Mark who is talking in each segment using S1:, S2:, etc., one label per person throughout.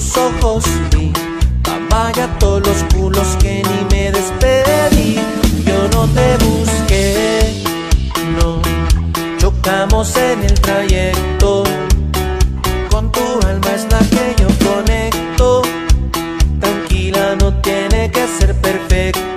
S1: tus ojos vi Papaya todos los culos que ni me despedí. Yo no te busqué, no. Chocamos en el trayecto. Con tu alma es la que yo conecto. Tranquila, no tiene que ser perfecto.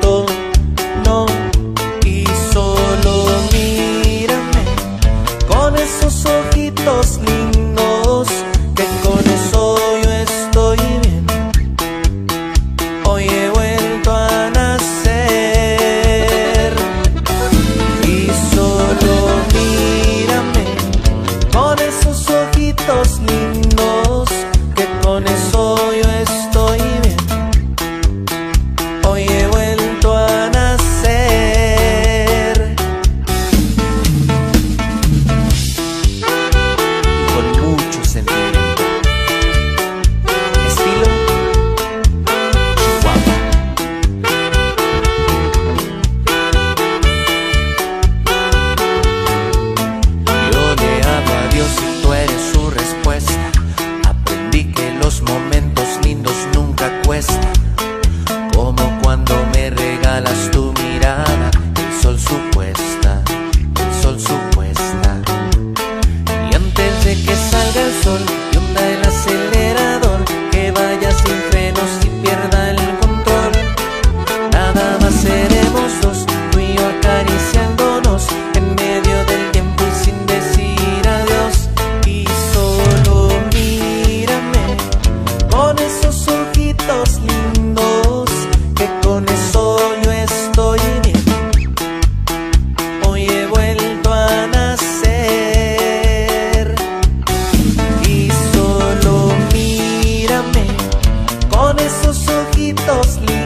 S1: sol. ojitos lindos.